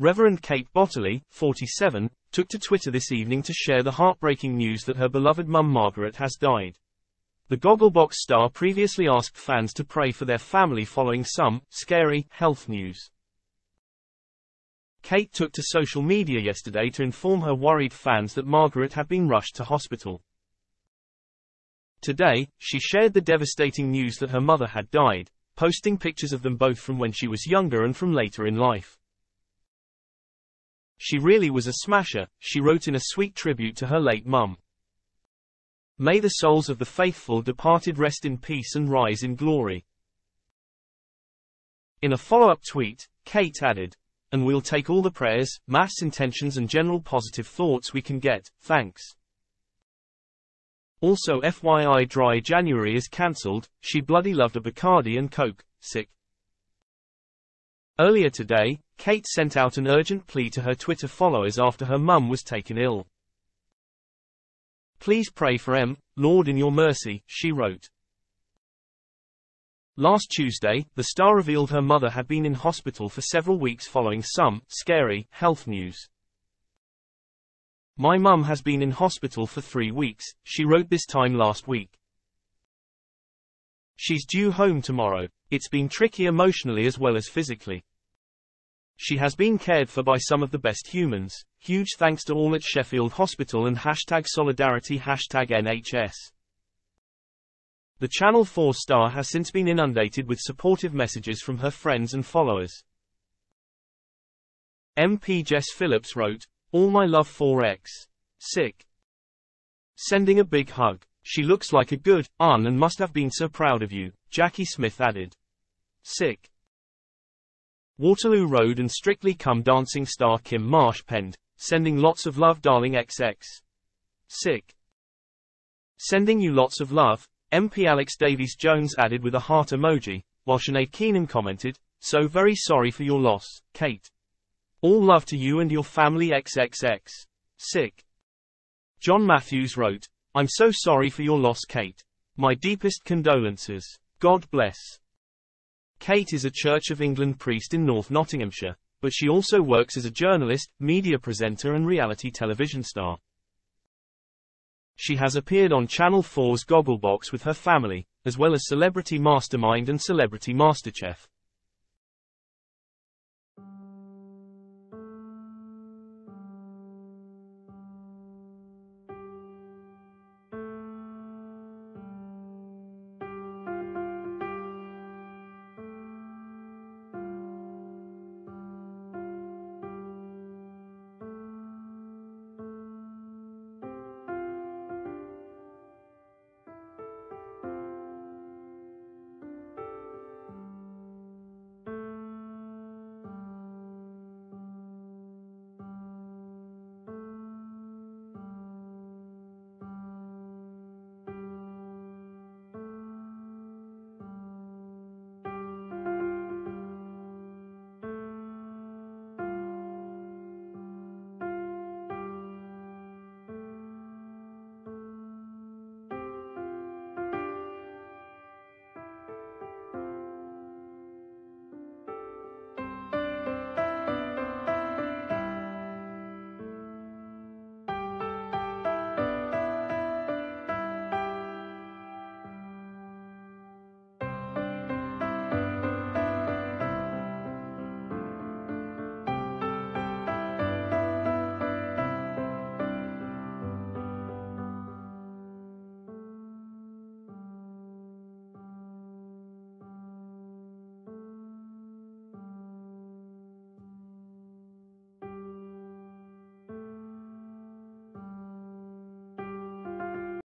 Reverend Kate Bottley, 47, took to Twitter this evening to share the heartbreaking news that her beloved mum Margaret has died. The Gogglebox star previously asked fans to pray for their family following some scary health news. Kate took to social media yesterday to inform her worried fans that Margaret had been rushed to hospital. Today, she shared the devastating news that her mother had died, posting pictures of them both from when she was younger and from later in life. She really was a smasher, she wrote in a sweet tribute to her late mum. May the souls of the faithful departed rest in peace and rise in glory. In a follow-up tweet, Kate added, and we'll take all the prayers, mass intentions and general positive thoughts we can get, thanks. Also FYI Dry January is cancelled, she bloody loved a Bacardi and Coke, sick. Earlier today, Kate sent out an urgent plea to her Twitter followers after her mum was taken ill. Please pray for M, Lord in your mercy, she wrote. Last Tuesday, the star revealed her mother had been in hospital for several weeks following some scary health news. My mum has been in hospital for three weeks, she wrote this time last week. She's due home tomorrow. It's been tricky emotionally as well as physically. She has been cared for by some of the best humans. Huge thanks to all at Sheffield Hospital and hashtag solidarity hashtag NHS. The Channel 4 star has since been inundated with supportive messages from her friends and followers. MP Jess Phillips wrote, All my love for X. Sick. Sending a big hug. She looks like a good, un and must have been so proud of you, Jackie Smith added. Sick. Waterloo Road and Strictly Come Dancing star Kym Marsh penned, sending lots of love darling XX. Sick. Sending you lots of love, MP Alex Davies Jones added with a heart emoji, while Sinead Keenan commented, so very sorry for your loss, Kate. All love to you and your family XXX. Sick. John Matthews wrote, I'm so sorry for your loss Kate. My deepest condolences. God bless. Kate is a Church of England priest in North Nottinghamshire, but she also works as a journalist, media presenter and reality television star. She has appeared on Channel 4's Gogglebox with her family, as well as Celebrity Mastermind and Celebrity MasterChef.